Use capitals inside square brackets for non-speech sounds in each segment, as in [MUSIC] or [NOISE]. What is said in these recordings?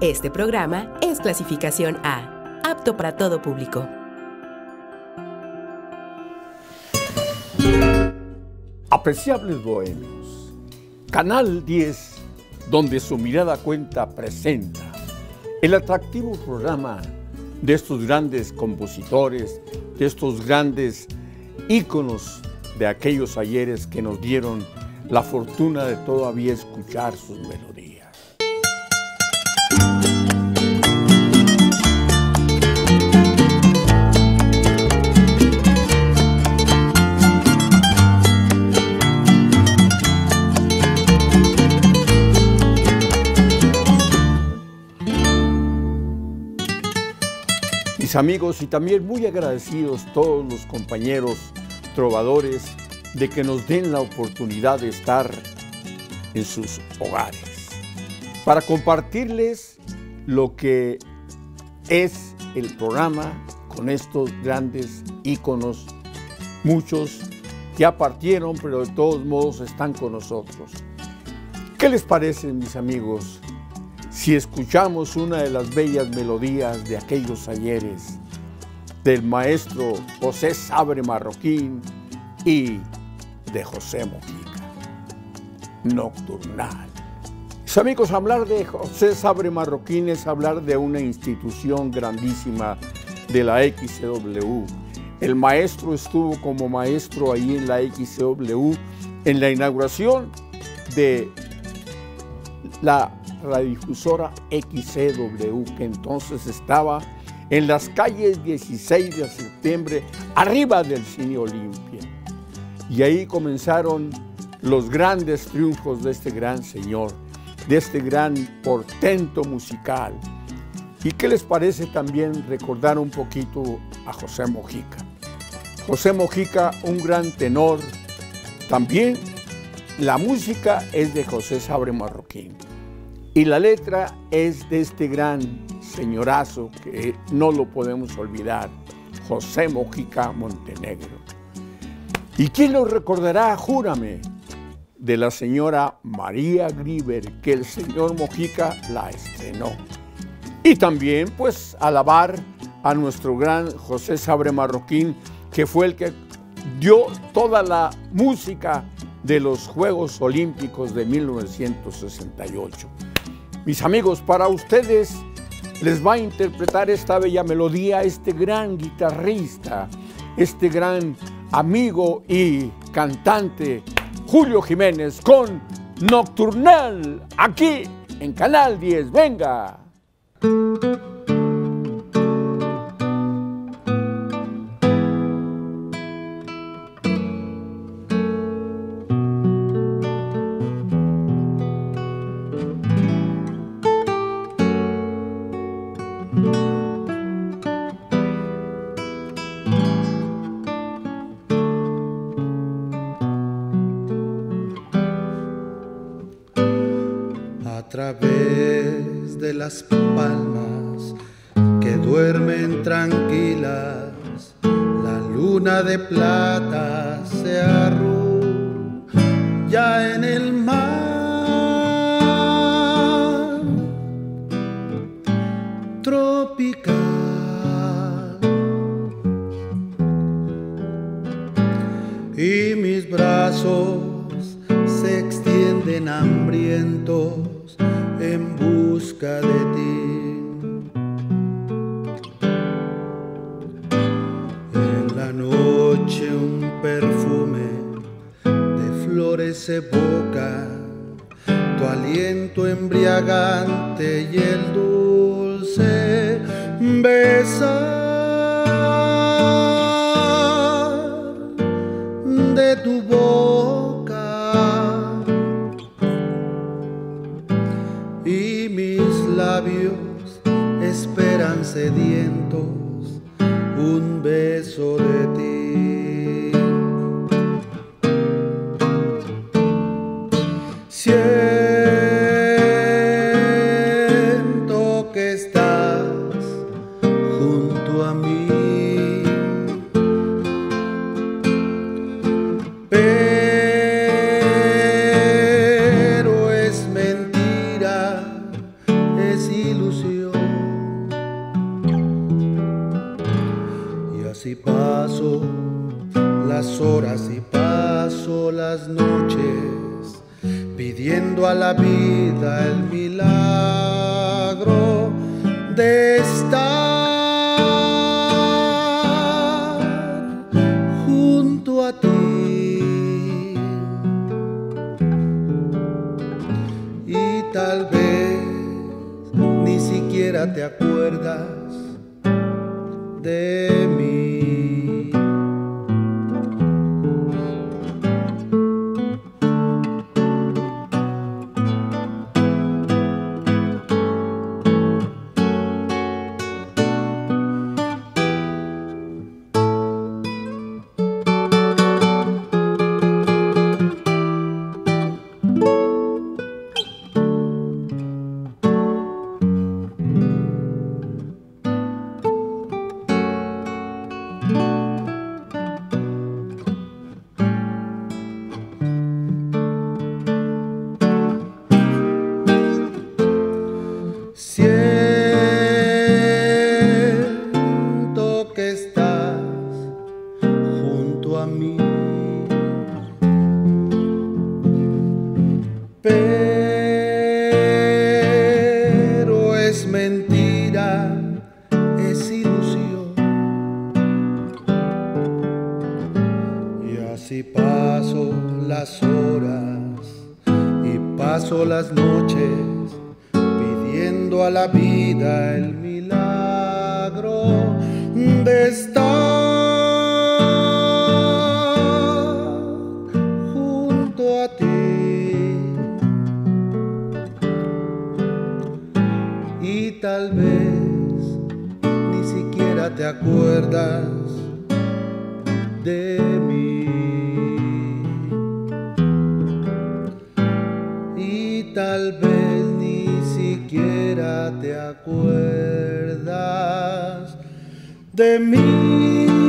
Este programa es clasificación A, apto para todo público. Apreciables bohemios, Canal 10, donde su mirada cuenta presenta el atractivo programa de estos grandes compositores, de estos grandes íconos de aquellos ayeres que nos dieron la fortuna de todavía escuchar sus melodías. Amigos y también muy agradecidos todos los compañeros trovadores de que nos den la oportunidad de estar en sus hogares para compartirles lo que es el programa con estos grandes íconos, muchos ya partieron, pero de todos modos están con nosotros. ¿Qué les parece, mis amigos, si escuchamos una de las bellas melodías de aquellos ayeres del maestro José Sabre Marroquín y de José Mojica? Nocturnal. Mis amigos, hablar de José Sabre Marroquín es hablar de una institución grandísima de la XCW. El maestro estuvo como maestro ahí en la XCW en la inauguración de la radiodifusora XCW, que entonces estaba en las calles 16 de septiembre, arriba del Cine Olimpia. Y ahí comenzaron los grandes triunfos de este gran señor, de este gran portento musical. ¿Y qué les parece también recordar un poquito a José Mojica? José Mojica, un gran tenor, también la música es de José Sabre Marroquín. Y la letra es de este gran señorazo que no lo podemos olvidar, José Mojica Montenegro. ¿Y quién lo recordará? Júrame, de la señora María Griver, que el señor Mojica la estrenó. Y también, pues, alabar a nuestro gran José Sabre Marroquín, que fue el que dio toda la música de los Juegos Olímpicos de 1968. Mis amigos, para ustedes les va a interpretar esta bella melodía este gran guitarrista, este gran amigo y cantante Julio Jiménez con Nocturnal aquí en Canal 10. Venga. De las palmas que duermen tranquilas, la luna de plata se arrulla en el mar tropical. Y mis brazos se extienden hambrientos en de ti. En la noche un perfume de flores evoca tu aliento embriagante y el dulce besar sedientos un beso de ti. Tal vez ni siquiera te acuerdas de mí. Tal vez ni siquiera te acuerdas de mí. y tal vez ni siquiera te acuerdas de mí.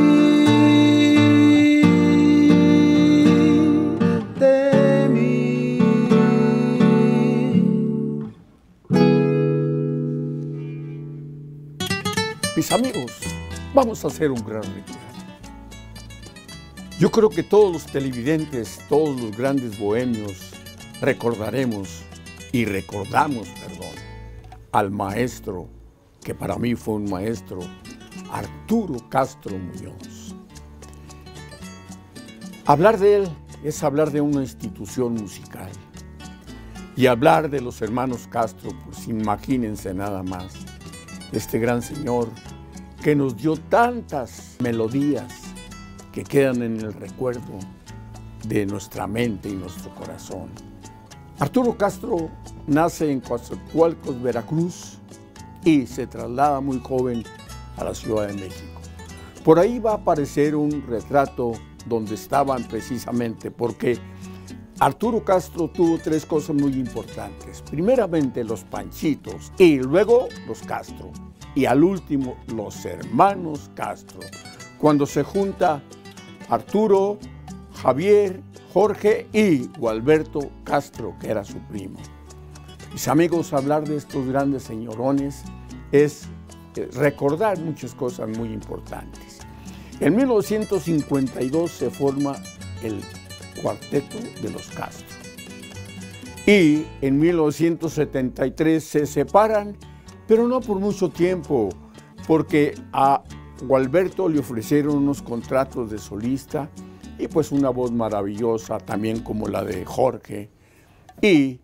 Amigos, vamos a hacer un gran ritual. Yo creo que todos los televidentes, todos los grandes bohemios, recordaremos y recordamos, perdón, al maestro, que para mí fue un maestro, Arturo Castro Muñoz. Hablar de él es hablar de una institución musical. Y hablar de los hermanos Castro, pues imagínense nada más, este gran señor que nos dio tantas melodías que quedan en el recuerdo de nuestra mente y nuestro corazón. Arturo Castro nace en Coatzacoalcos, Veracruz, y se traslada muy joven a la Ciudad de México. Por ahí va a aparecer un retrato donde estaban precisamente, porque Arturo Castro tuvo tres cosas muy importantes. Primeramente los Panchitos y luego los Castro. Y al último los hermanos Castro. Cuando se junta Arturo, Javier, Jorge y Gualberto Castro, que era su primo. Mis amigos, hablar de estos grandes señorones es eh, recordar muchas cosas muy importantes. En 1952 se forma el cuarteto de los Castro. Y en 1973 se separan, pero no por mucho tiempo, porque a Gualberto le ofrecieron unos contratos de solista y pues una voz maravillosa, también como la de Jorge. Y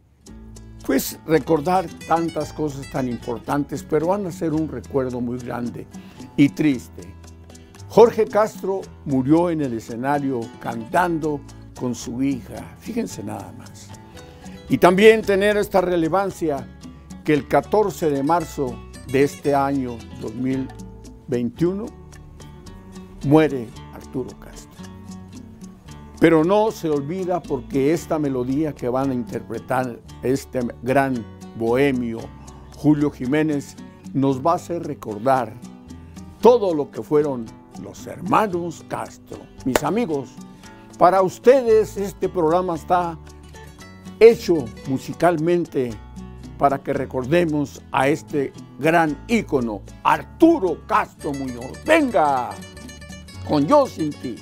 pues recordar tantas cosas tan importantes, pero van a ser un recuerdo muy grande y triste. Jorge Castro murió en el escenario cantando con su hija, fíjense nada más. Y también tener esta relevancia que el 14 de marzo de este año 2021 muere Arturo Castro. Pero no se olvida porque esta melodía que van a interpretar este gran bohemio Julio Jiménez nos va a hacer recordar todo lo que fueron los hermanos Castro. Mis amigos, para ustedes este programa está hecho musicalmente para que recordemos a este gran ícono, Arturo Castro Muñoz. Venga, con Yo Sin Ti.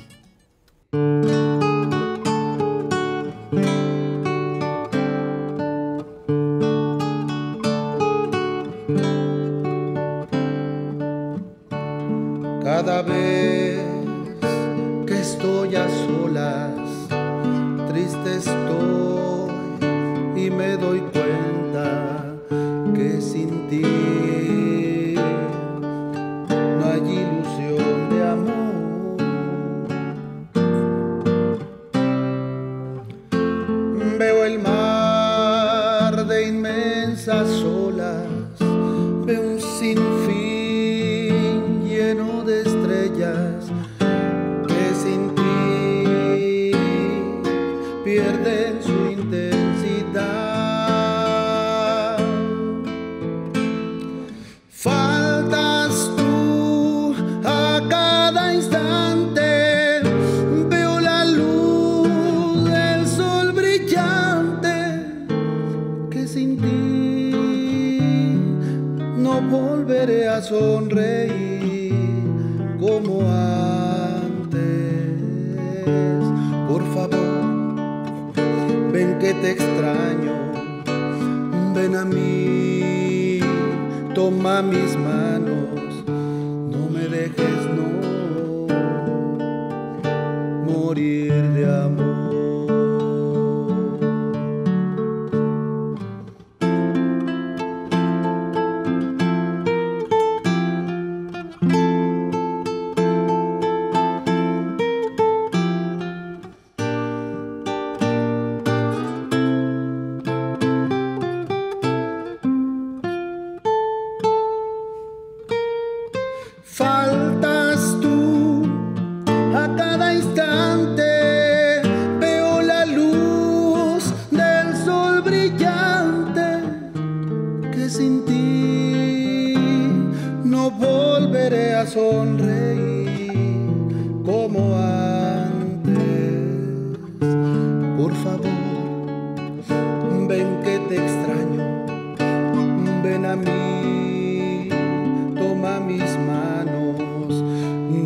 Toma mis manos,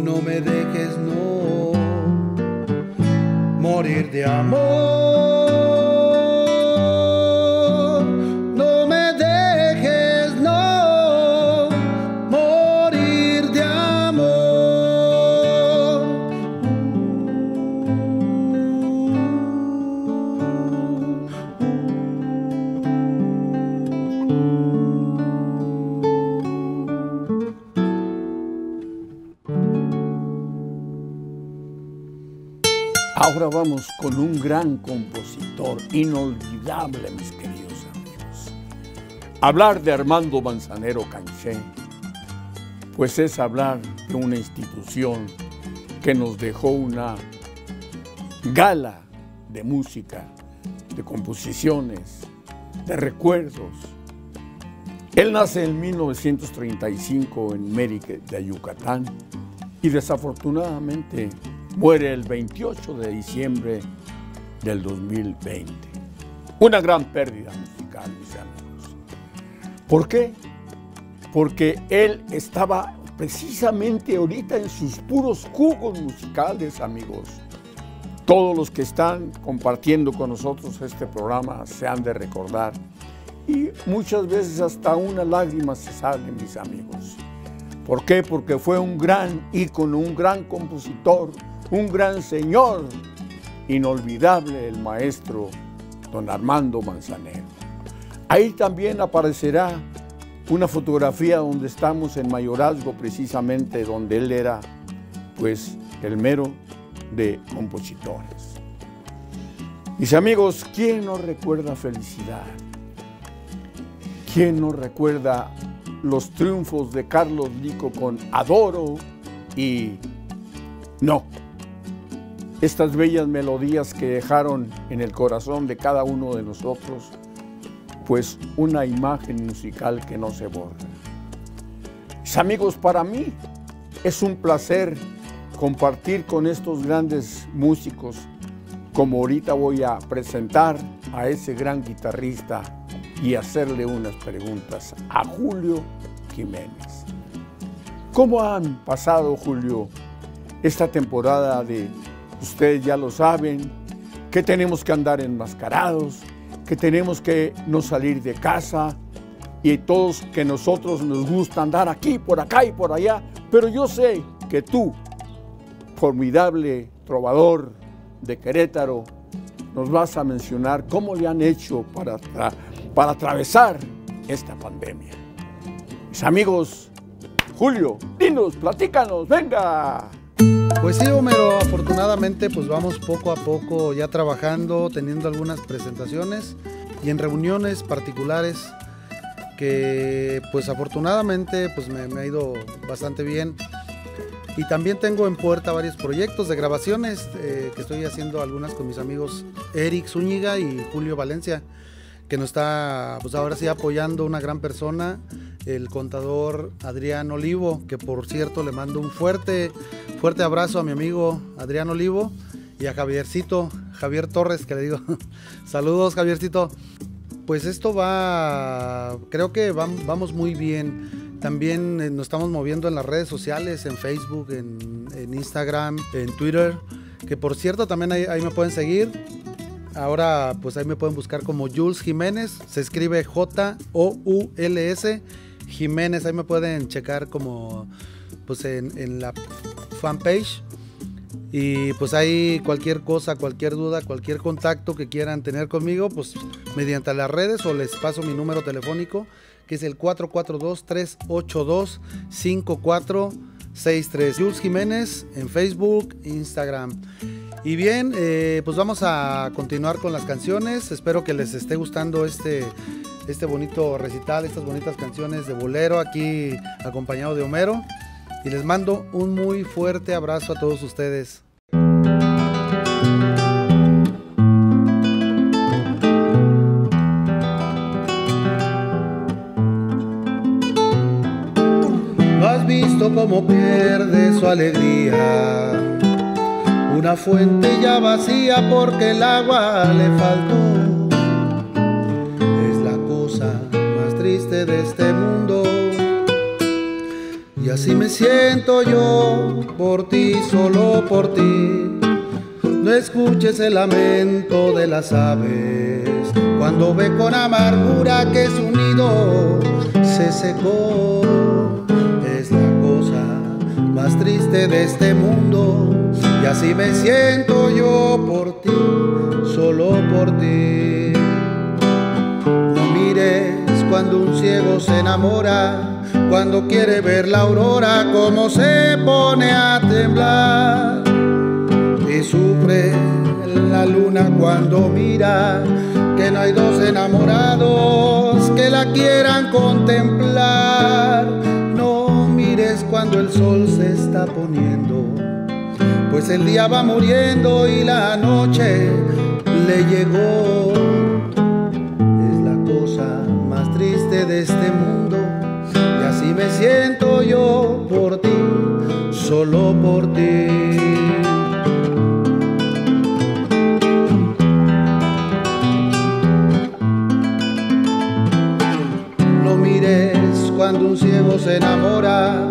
no me dejes no morir de amor. Con un gran compositor, inolvidable, mis queridos amigos. Hablar de Armando Manzanero Canché, pues es hablar de una institución que nos dejó una gala de música, de composiciones, de recuerdos. Él nace en 1935 en Mérida, de Yucatán, y desafortunadamente muere el 28 de diciembre del 2020. Una gran pérdida musical, mis amigos. ¿Por qué? Porque él estaba precisamente ahorita en sus puros jugos musicales, amigos. Todos los que están compartiendo con nosotros este programa se han de recordar. Y muchas veces hasta una lágrima se sale, mis amigos. ¿Por qué? Porque fue un gran ícono, un gran compositor, un gran señor, inolvidable el maestro don Armando Manzanero. Ahí también aparecerá una fotografía donde estamos en Mayorazgo, precisamente donde él era, pues, el mero de compositores. Mis amigos, ¿quién no recuerda felicidad? ¿Quién no recuerda los triunfos de Carlos Lico con Adoro y No? Estas bellas melodías que dejaron en el corazón de cada uno de nosotros, pues una imagen musical que no se borra. Mis amigos, para mí es un placer compartir con estos grandes músicos, como ahorita voy a presentar a ese gran guitarrista y hacerle unas preguntas a Julio Jiménez. ¿Cómo han pasado, Julio, esta temporada de ustedes ya lo saben, que tenemos que andar enmascarados, que tenemos que no salir de casa y todos que nosotros nos gusta andar aquí, por acá y por allá, pero yo sé que tú, formidable trovador de Querétaro, nos vas a mencionar cómo le han hecho para, para atravesar esta pandemia. Mis amigos, Julio, dinos, platícanos, venga. Pues sí, Homero, afortunadamente pues vamos poco a poco ya trabajando, teniendo algunas presentaciones y en reuniones particulares que pues afortunadamente pues me, ha ido bastante bien. Y también tengo en puerta varios proyectos de grabaciones eh, que estoy haciendo algunas con mis amigos Eric Zúñiga y Julio Valencia, que nos está pues ahora sí apoyando una gran persona el contador Adrián Olivo, que por cierto le mando un fuerte, fuerte abrazo a mi amigo Adrián Olivo y a Javiercito, Javier Torres, que le digo, [LAUGHS] saludos Javiercito. Pues esto va, creo que vamos muy bien. También eh, nos estamos moviendo en las redes sociales, en Facebook, en, Instagram, en Twitter, que por cierto también ahí me pueden seguir. Ahora pues ahí me pueden buscar como Jules Jiménez, se escribe J-O-U-L-S Jiménez, ahí me pueden checar como pues en, la fanpage. Y pues ahí cualquier cosa, cualquier duda, cualquier contacto que quieran tener conmigo, pues mediante las redes o les paso mi número telefónico, que es el 442-382-5463. Jules Jiménez en Facebook, Instagram. Y bien, eh, pues vamos a continuar con las canciones. Espero que les esté gustando este este bonito recital, estas bonitas canciones de bolero aquí acompañado de Homero. Y les mando un muy fuerte abrazo a todos ustedes. has visto cómo pierde su alegría. Una fuente ya vacía porque el agua le faltó de este mundo. Y así me siento yo por ti, solo por ti. No escuches el lamento de las aves cuando ve con amargura que su nido se secó. Es la cosa más triste de este mundo. Y así me siento yo por ti, solo por ti. No mires cuando un ciego se enamora, cuando quiere ver la aurora, como se pone a temblar. Y sufre la luna cuando mira que no hay dos enamorados que la quieran contemplar. No mires cuando el sol se está poniendo, pues el día va muriendo y la noche le llegó. De este mundo. Y así me siento yo por ti, solo por ti. Cuando un ciego se enamora,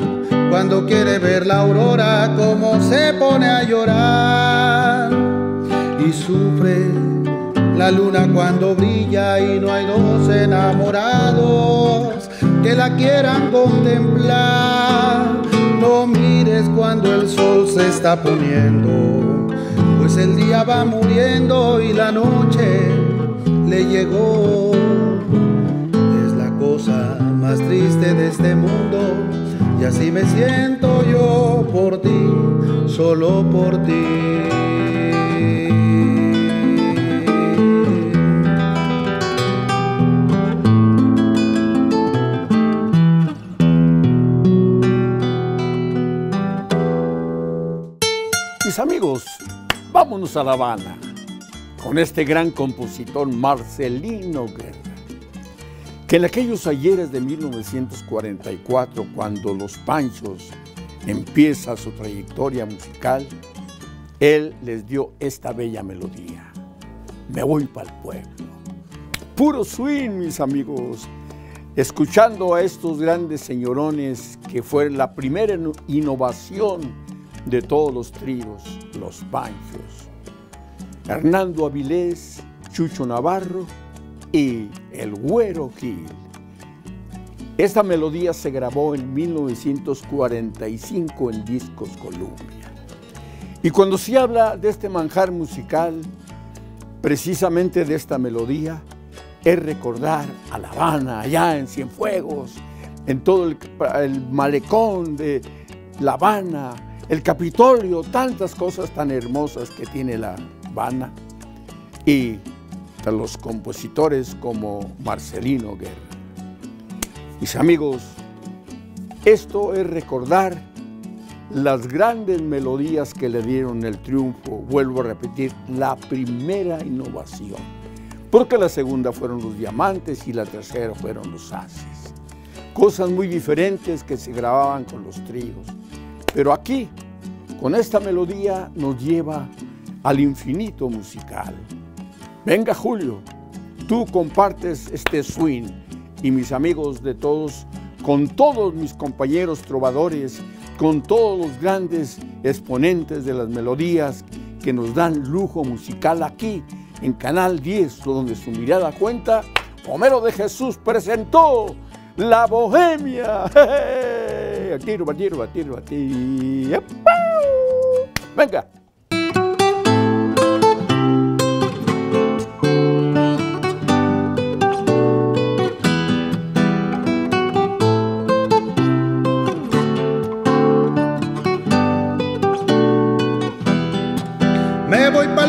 cuando quiere ver la aurora, como se pone a llorar y sufre la luna cuando brilla y no hay dos enamorados que la quieran contemplar. No mires cuando el sol se está poniendo, pues el día va muriendo y la noche le llegó. Es la cosa más triste de este mundo y así me siento yo por ti, solo por ti. amigos, vámonos a La Habana con este gran compositor Marcelino Guerra, que en aquellos ayeres de 1944, cuando Los Panchos empieza su trayectoria musical, él les dio esta bella melodía. Me voy para el pueblo. Puro swing, mis amigos. Escuchando a estos grandes señorones que fue la primera innovación de todos los tríos, los banjos. Hernando Avilés, Chucho Navarro y el Güero Gil. Esta melodía se grabó en 1945 en Discos Columbia. Y cuando se habla de este manjar musical, precisamente de esta melodía, es recordar a La Habana, allá en Cienfuegos, en todo el, el malecón de La Habana, el Capitolio, tantas cosas tan hermosas que tiene La Habana. Y de los compositores como Marcelino Guerra. Mis amigos, esto es recordar las grandes melodías que le dieron el triunfo, vuelvo a repetir, la primera innovación, porque la segunda fueron los diamantes y la tercera fueron los haces. Cosas muy diferentes que se grababan con los tríos. Pero aquí, con esta melodía, nos lleva al infinito musical. Venga Julio, tú compartes este swing y mis amigos de todos, con todos mis compañeros trovadores, con todos los grandes exponentes de las melodías que nos dan lujo musical aquí en Canal 10, donde su mirada cuenta, Homero de Jesús presentó la bohemia. [LAUGHS] Tiro, tiro, tiro, tiro. Venga. Me voy pa'l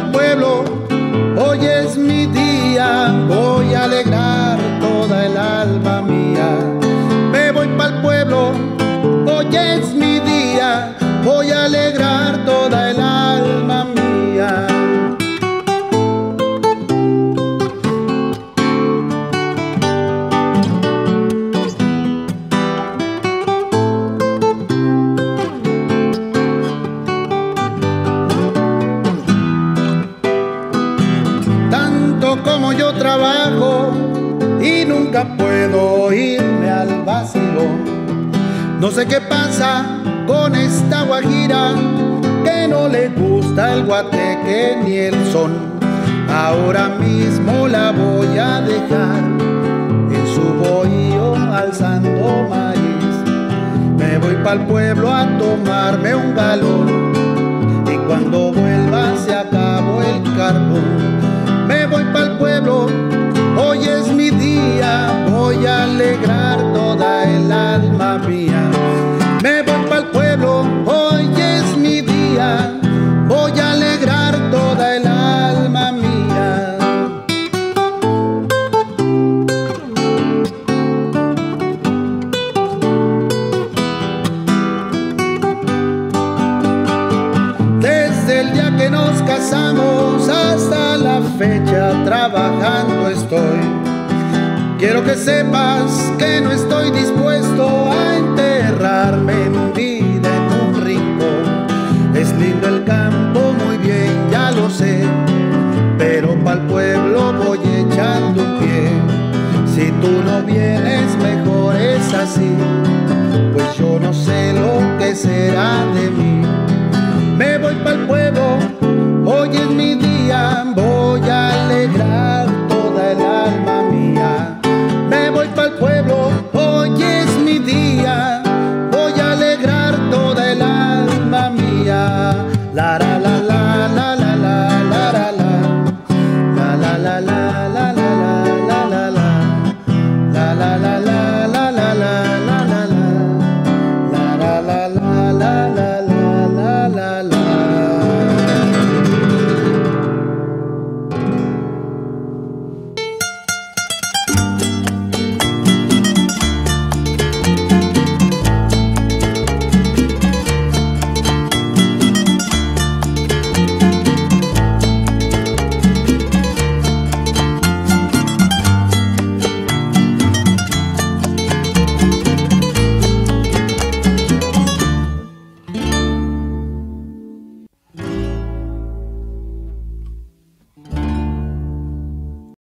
le gusta el guateque ni el son. Ahora mismo la voy a dejar en su bohío alzando maíz. Me voy pa'l pueblo a tomarme un galón y cuando vuelva se acabó el carbón. Me voy pa'l pueblo, hoy es mi día, voy a alegrar toda el alma mía. Quiero que sepas que no estoy dispuesto a enterrarme en vida en un rincón. Es lindo el campo, muy bien, ya lo sé, pero pa'l pueblo voy echando un pie. Si tú no vienes, mejor es así, pues yo no sé lo que será de mí. Me voy pa'l pueblo,